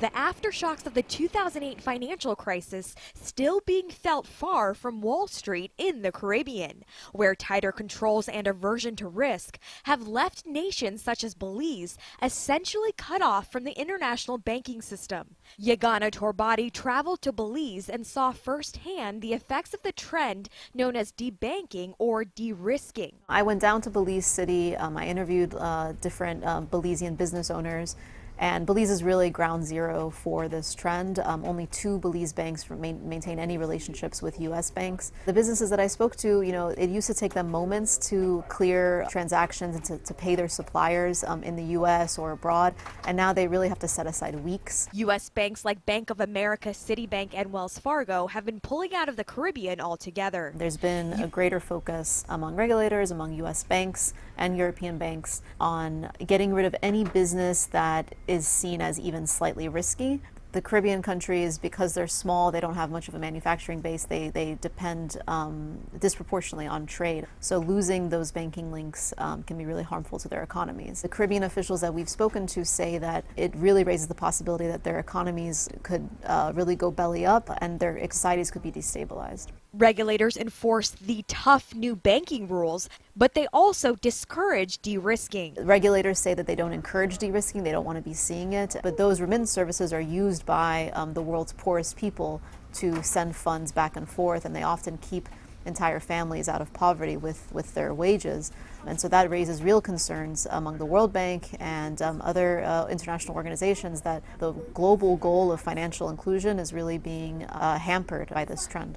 The aftershocks of the 2008 financial crisis still being felt far from Wall Street in the Caribbean, where tighter controls and aversion to risk have left nations such as Belize essentially cut off from the international banking system. Yeganeh Torbati traveled to Belize and saw firsthand the effects of the trend known as debanking or de-risking. I went down to Belize City. Um, I interviewed uh, different uh, Belizean business owners. And Belize is really ground zero for this trend. Um, only two Belize banks maintain any relationships with U.S. banks. The businesses that I spoke to, you know, it used to take them moments to clear transactions and to, to pay their suppliers um, in the U.S. or abroad, and now they really have to set aside weeks. U.S. banks like Bank of America, Citibank, and Wells Fargo have been pulling out of the Caribbean altogether. There's been a greater focus among regulators, among U.S. banks and European banks on getting rid of any business that is seen as even slightly risky. The Caribbean countries, because they're small, they don't have much of a manufacturing base, they, they depend um, disproportionately on trade. So losing those banking links um, can be really harmful to their economies. The Caribbean officials that we've spoken to say that it really raises the possibility that their economies could uh, really go belly up and their societies could be destabilized. Regulators enforce the tough new banking rules, but they also discourage de risking. Regulators say that they don't encourage de risking, they don't want to be seeing it, but those remittance services are used by um, the world's poorest people to send funds back and forth, and they often keep entire families out of poverty with, with their wages. And so that raises real concerns among the World Bank and um, other uh, international organizations that the global goal of financial inclusion is really being uh, hampered by this trend.